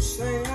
same